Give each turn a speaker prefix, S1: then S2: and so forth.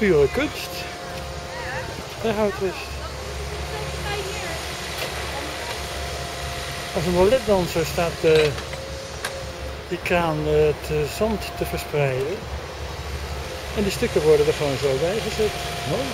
S1: pure kunst. Daar gaat. Als een balletdanser staat eh, die kraan eh, het zand te verspreiden. En die stukken worden er gewoon zo bij gezet. Mooi.